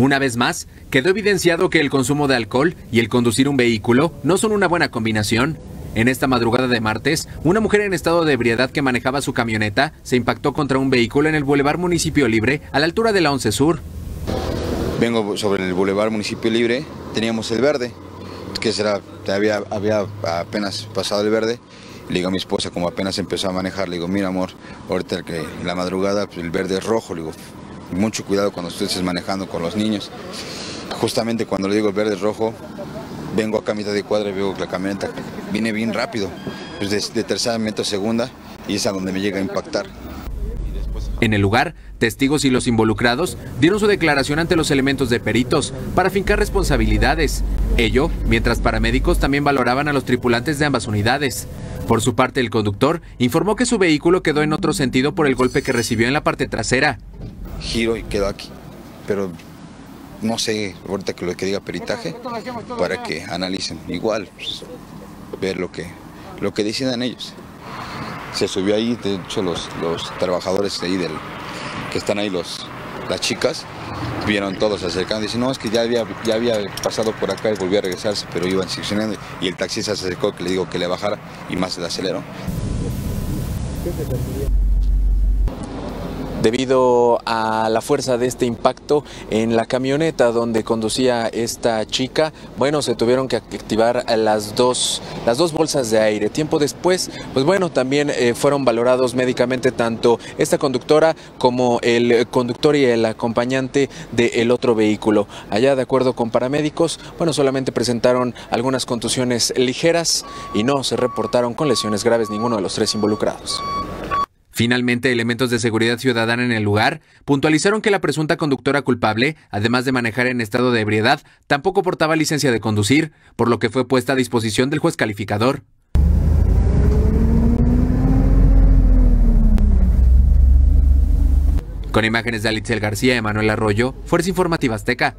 Una vez más, quedó evidenciado que el consumo de alcohol y el conducir un vehículo no son una buena combinación. En esta madrugada de martes, una mujer en estado de ebriedad que manejaba su camioneta se impactó contra un vehículo en el Boulevard Municipio Libre a la altura de la 11 Sur. Vengo sobre el Boulevard Municipio Libre, teníamos el verde, que será, había, había apenas pasado el verde. Le digo a mi esposa, como apenas empezó a manejar, le digo, mira amor, ahorita que la madrugada pues, el verde es rojo, le digo, mucho cuidado cuando usted manejando con los niños. Justamente cuando le digo el verde rojo, vengo acá a mitad de cuadra y veo que la camioneta viene bien rápido, pues de, de tercera metro a segunda, y es a donde me llega a impactar. En el lugar, testigos y los involucrados dieron su declaración ante los elementos de peritos para fincar responsabilidades. Ello, mientras paramédicos también valoraban a los tripulantes de ambas unidades. Por su parte, el conductor informó que su vehículo quedó en otro sentido por el golpe que recibió en la parte trasera. Giro y quedó aquí, pero no sé, ahorita que lo que diga peritaje, para que analicen. Igual, pues, ver lo que, lo que decidan ellos se subió ahí, de hecho los, los trabajadores ahí del, que están ahí, los, las chicas, vieron todos acercando dicen, no, es que ya había, ya había pasado por acá y volvió a regresarse, pero iban seccionando y el taxista se acercó que le digo que le bajara y más se le aceleró. Debido a la fuerza de este impacto en la camioneta donde conducía esta chica, bueno, se tuvieron que activar las dos, las dos bolsas de aire. Tiempo después, pues bueno, también eh, fueron valorados médicamente tanto esta conductora como el conductor y el acompañante del otro vehículo. Allá, de acuerdo con paramédicos, bueno, solamente presentaron algunas contusiones ligeras y no se reportaron con lesiones graves ninguno de los tres involucrados. Finalmente, elementos de seguridad ciudadana en el lugar puntualizaron que la presunta conductora culpable, además de manejar en estado de ebriedad, tampoco portaba licencia de conducir, por lo que fue puesta a disposición del juez calificador. Con imágenes de Alitzel García y Manuel Arroyo, Fuerza Informativa Azteca.